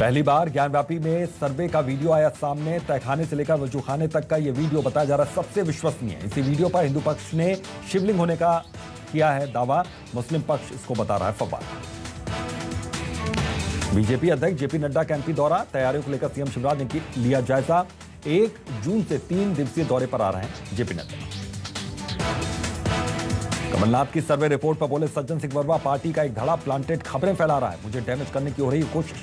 पहली बार ज्ञानव्यापी में सर्वे का वीडियो आया सामने। तहखाने से लेकर वजूखाने तक का यह वीडियो बताया जा रहा सबसे विश्वसनीय। इसी वीडियो पर हिंदू पक्ष ने शिवलिंग होने का किया है दावा। मुस्लिम पक्ष इसको बता रहा है फवाद बीजेपी अध्यक्ष जेपी नड्डा का एमपी दौरा। तैयारियों को लेकर सीएम शिवराज ने लिया जायजा। एक जून से तीन दिवसीय दौरे पर आ रहे हैं जेपी नड्डा। कमलनाथ की सर्वे रिपोर्ट पर बोले, सज्जन सिंह वर्मा पार्टी का एक धड़ा प्लांटेड खबरें फैला रहा है। मुझे डैमेज करने की हो रही कोशिश।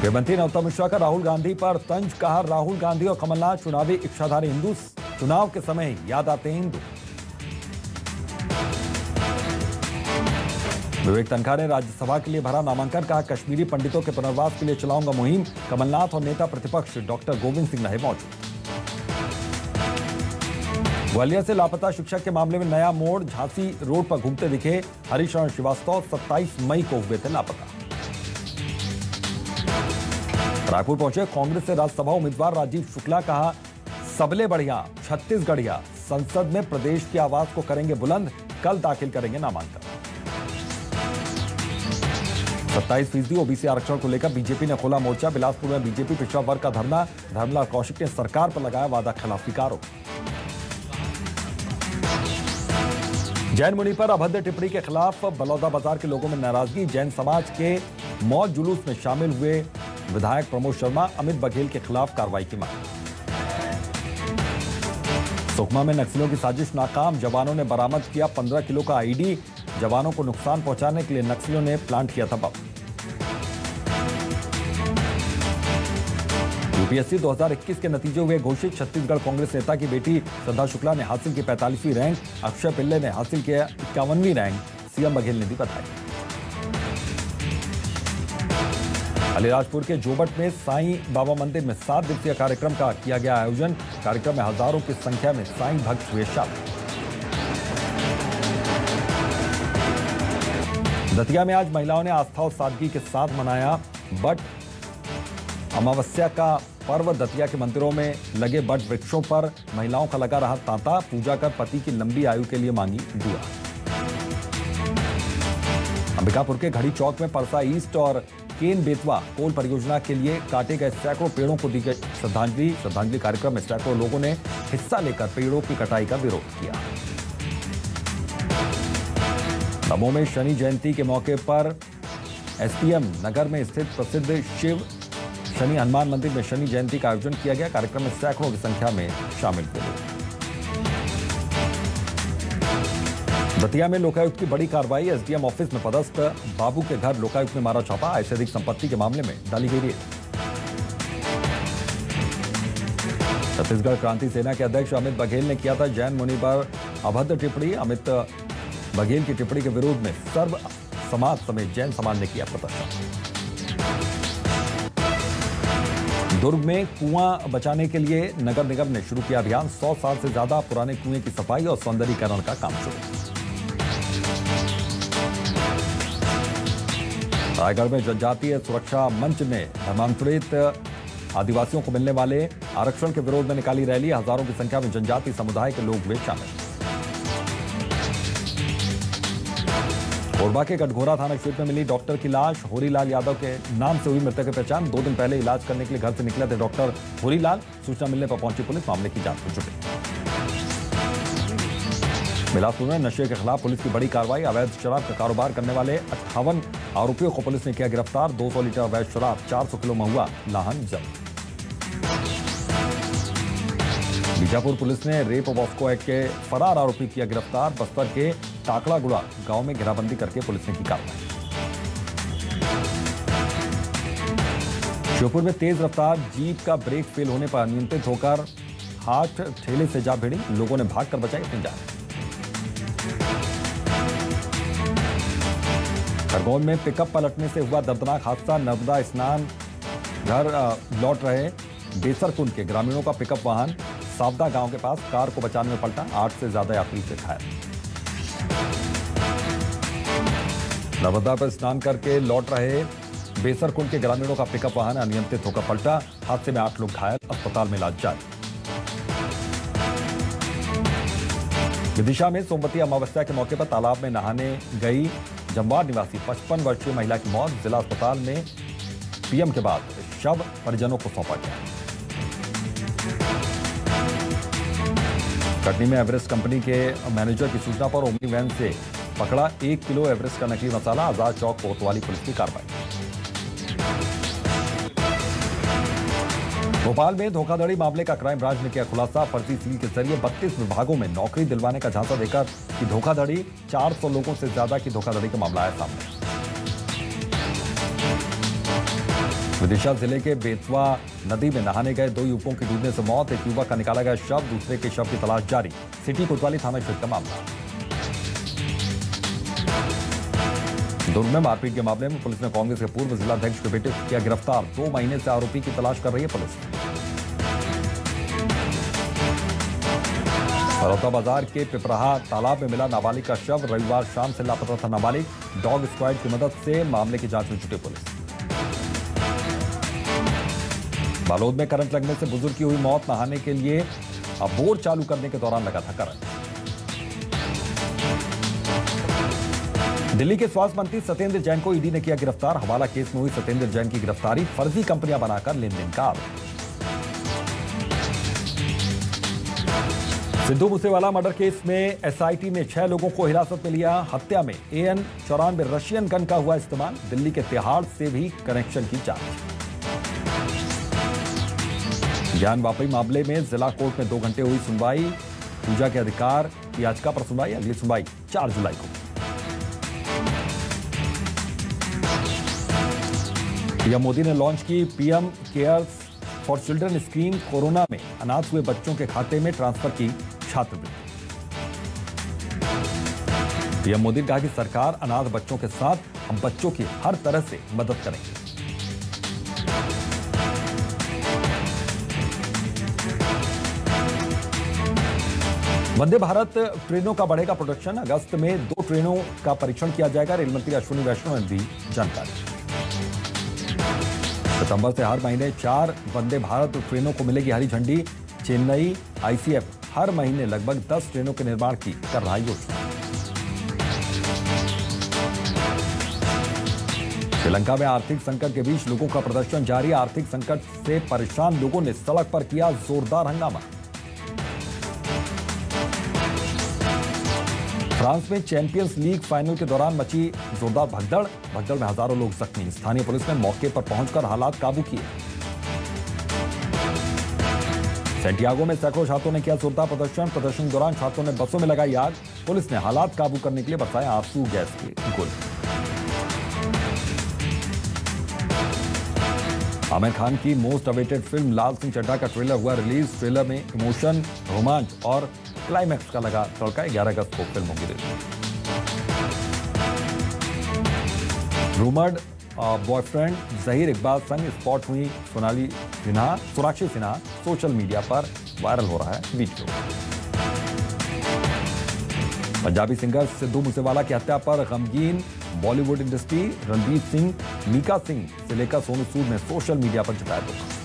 गृहमंत्री नरोत्तम मिश्रा का राहुल गांधी पर तंज कहा राहुल गांधी और कमलनाथ चुनावी इच्छाधारी हिंदू चुनाव के समय याद आते हिंदू। विवेक तनखा ने राज्यसभा के लिए भरा नामांकन, कहा कश्मीरी पंडितों के पुनर्वास के लिए चलाऊँगा मुहिम। कमलनाथ और नेता प्रतिपक्ष डॉक्टर गोविंद सिंह रहे मौजूद। ग्वालियर से लापता शिक्षक के मामले में नया मोड़, झांसी रोड पर घूमते दिखे हरिशरण श्रीवास्तव 27 मई को हुए थे लापता रायपुर पहुँचे, कांग्रेस से राज्यसभा उम्मीदवार राजीव शुक्ला कहा, सबले बढ़िया, छत्तीसगढ़िया, संसद में प्रदेश की आवाज़ को करेंगे बुलंद, कल दाखिल करेंगे नामांकन। सत्ताईस फ़ीसदी ओबीसी आरक्षण को लेकर बीजेपी ने खोला मोर्चा, बिलासपुर में बीजेपी पिछड़ा वर्ग का धरना, धर्मलाल कौशिक ने सरकार पर लगाया वादा खिलाफी का आरोप। जैन मुनि पर अभद्र टिप्पणी के खिलाफ बलौदा बाज़ार के लोगों में नाराज़गी, जैन समाज के मौत जुलूस में शामिल हुए विधायक प्रमोद शर्मा अमित बघेल के खिलाफ कार्रवाई की मांग। सुकमा में नक्सलियों की साजिश नाकाम, जवानों ने बरामद किया 15 किलो का आईडी, जवानों को नुकसान पहुँचाने के लिए नक्सलियों ने प्लांट किया था बम यूपीएससी 2021 के नतीजे हुए घोषित छत्तीसगढ़ कांग्रेस नेता की बेटी श्रद्धा शुक्ला ने हासिल की पैंतालीसवीं रैंक, अक्षय पिल्ले ने हासिल किया इक्यावनवीं रैंक, सीएम बघेल ने दी बधाई। अलीराजपुर के जोबट में साईं बाबा मंदिर में सात दिवसीय कार्यक्रम का किया गया आयोजन। कार्यक्रम में हज़ारों की संख्या में साईं भक्त हुए शामिल। दतिया में आज महिलाओं ने आस्था और सादगी के साथ मनाया बट। अमावस्या का पर्व दतिया के मंदिरों में लगे बट वृक्षों पर महिलाओं का लगा रहा तांता। पूजा कर पति की लंबी आयु के लिए मांगी दुआ। अंबिकापुर के घड़ी चौक में परसा ईस्ट और केन बेतवा कोल परियोजना के लिए काटे गए सैकड़ों पेड़ों को दी गई श्रद्धांजलि। श्रद्धांजलि कार्यक्रम में सैकड़ों लोगों ने हिस्सा लेकर पेड़ों की कटाई का विरोध किया। दमोह में शनि जयंती के मौके पर एसपीएम नगर में स्थित प्रसिद्ध शिव शनि हनुमान मंदिर में शनि जयंती का आयोजन किया गया। कार्यक्रम में सैकड़ों की संख्या में शामिल हुए दतिया में लोकायुक्त की बड़ी कार्रवाई, एसडीएम ऑफ़िस में पदस्थ बाबू के घर लोकायुक्त ने मारा छापा ऐसे अधिक संपत्ति के मामले में डाली गई रेड छत्तीसगढ़ क्रांति सेना के अध्यक्ष अमित बघेल ने किया था जैन मुनि पर अभद्र टिप्पणी। अमित बघेल की टिप्पणी के विरोध में सर्व समाज समेत जैन समाज ने किया प्रदर्शन। दुर्ग में कुआँ बचाने के लिए नगर निगम ने शुरू किया अभियान। 100 साल से ज़्यादा पुराने कुएँ की सफ़ाई और सौंदर्यीकरण का काम शुरू। रायगढ़ में जनजातीय सुरक्षा मंच ने धर्मांतरित आदिवासियों को मिलने वाले आरक्षण के विरोध में निकाली रैली। हज़ारों की संख्या में जनजाति समुदाय के लोग हुए शामिल। कोरबा के गठघोरा थाना क्षेत्र में मिली डॉक्टर की लाश। होरीलाल यादव के नाम से हुई मृतक की पहचान। दो दिन पहले इलाज करने के लिए घर से निकले थे डॉक्टर होरीलाल। सूचना मिलने पर पहुँची पुलिस। मामले की जाँच में जुटी बिलासपुर में नशे के खिलाफ पुलिस की बड़ी कार्रवाई, अवैध शराब का कारोबार करने वाले अट्ठावन आरोपियों को पुलिस ने किया गिरफ़्तार 200 लीटर अवैध शराब 400 किलो महुआ, लाहन जब्त। बीजापुर पुलिस ने रेप वॉस्को एक्ट के फरार आरोपी किया गिरफ़्तार, बस्तर के टाकड़ागुड़ा गाँव में घेराबंदी करके पुलिस ने की कार्रवाई। श्योपुर में तेज रफ्तार, जीप का ब्रेक फेल होने पर अनियंत्रित होकर हाथ ठेले से जा भिड़ी, लोगों ने भागकर बचाई अपनी जान। खरगोन में पिकअप पलटने से हुआ दर्दनाक हादसा। नर्मदा स्नान घर लौट रहे बेसर कुंड के ग्रामीणों का पिकअप वाहन सावदा गाँव के पास कार को बचाने में पलटा, आठ से ज़्यादा यात्री से घायल। नर्मदा पर स्नान करके लौट रहे बेसर कुंड के ग्रामीणों का पिकअप वाहन अनियंत्रित होकर पलटा। हादसे में आठ लोग घायल, अस्पताल में इलाज जारी। विदिशा में सोमवती अमावस्या के मौके पर तालाब में नहाने गई जमवार निवासी 55 वर्षीय महिला की मौत जिला अस्पताल में पीएम के बाद शव परिजनों को सौंपा गया। कटनी में एवरेस्ट कंपनी के मैनेजर की सूचना पर ओमनी वैन से पकड़ा एक किलो एवरेस्ट का नकली मसाला, आज़ाद चौक, कोतवाली पुलिस की कार्रवाई। भोपाल में धोखाधड़ी मामले का क्राइम ब्रांच ने किया खुलासा। फर्जी सील के ज़रिए 32 विभागों में नौकरी दिलवाने का झांसा देकर की धोखाधड़ी 400 लोगों से ज़्यादा की धोखाधड़ी का मामला आया सामने। विदिशा ज़िले के बेतवा नदी में नहाने गए दो युवकों की डूबने से मौत। एक युवक का निकाला गया शव, दूसरे के शव की तलाश जारी। सिटी कोतवाली थाना क्षेत्र का मामला। दुर्ग में मारपीट के मामले में पुलिस ने कांग्रेस के पूर्व जिलाध्यक्ष के बेटे किया गिरफ़्तार। दो महीने से आरोपी की तलाश कर रही है पुलिस। बड़ौदा बाज़ार के पिपराहा तालाब में मिला नाबालिग का शव। रविवार शाम से लापता था नाबालिग। डॉग स्क्वाड की मदद से मामले की जाँच में जुटी पुलिस। बालोद में करंट लगने से बुज़ुर्ग की हुई मौत, नहाने के लिए अब बोर चालू करने के दौरान लगा था करंट। दिल्ली के स्वास्थ्य मंत्री सत्येंद्र जैन को ईडी ने किया गिरफ़्तार। हवाला केस में हुई सत्येंद्र जैन की गिरफ्तारी। फर्जी कंपनियाँ बनाकर लेन देन का आरोप। सिद्धू मूसेवाला मर्डर केस में एसआईटी ने छह लोगों को हिरासत में लिया हत्या में। एएन चौरानवे रशियन गन का हुआ इस्तेमाल। दिल्ली के तिहाड़ से भी कनेक्शन की जाँच। ज्ञान वापी मामले में जिला कोर्ट में दो घंटे हुई सुनवाई। पूजा के अधिकार याचिका पर सुनवाई। अगली सुनवाई चार जुलाई को। पीएम मोदी ने लॉन्च की PM CARES for children scheme corona में। अनाथ हुए बच्चों के खाते में ट्रांसफ़र की छात्रवृत्ति। पीएम मोदी ने कहा कि सरकार अनाथ बच्चों के साथ हम बच्चों की हर तरह से मदद करेंगे। वंदे भारत ट्रेनों का बढ़ेगा प्रोडक्शन। अगस्त में दो ट्रेनों का परीक्षण किया जाएगा। रेल मंत्री अश्विनी वैष्णव ने दी जानकारी। सितंबर से हर महीने चार वंदे भारत ट्रेनों को मिलेगी हरी झंडी। चेन्नई, आईसीएफ हर महीने लगभग 10 ट्रेनों के निर्माण की कर रहा योजना। श्रीलंका में आर्थिक संकट के बीच लोगों का प्रदर्शन जारी। आर्थिक संकट से परेशान लोगों ने सड़क पर किया जोरदार हंगामा। फ्रांस में चैंपियंस लीग फाइनल के दौरान मची जोरदार भगदड़। भगदड़ में हज़ारों लोग जख्मी। स्थानीय पुलिस ने मौके पर पहुंचकर हालात काबू किए। सेंटियागो में सैकड़ों छात्रों ने किया जोरदार प्रदर्शन। प्रदर्शन के दौरान छात्रों ने बसों में लगाई आग। पुलिस ने हालात काबू करने के लिए बरसाए आँसू गैस के गोले। आमिर खान की most awaited film Laal Singh Chaddha का ट्रेलर हुआ रिलीज़। ट्रेलर में इमोशन, रोमांच और क्लाइमैक्स का लगा तड़का, ग्यारह अगस्त को फ़िल्म होगी release rumoured boyfriend Zaheer Iqbal संग स्पॉट हुई सोनाली सिन्हा, सोनाक्षी सिन्हा सोशल मीडिया पर वायरल हो रहा है वीडियो पंजाबी सिंगर सिद्धू मूसेवाला की हत्या पर गमगीन बॉलीवुड इंडस्ट्री रणदीप सिंह, मीका सिंह से लेकर सोनू सूद ने सोशल मीडिया पर जताया दुख।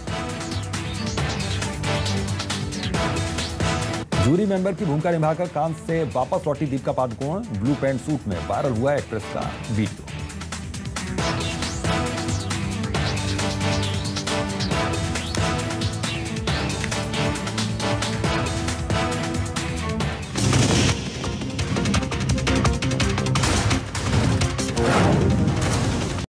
जूरी मेंबर की भूमिका निभाकर कांस से वापस लौटी Deepika Padukone, blue pant suit में वायरल हुआ एक्ट्रेस का वीडियो।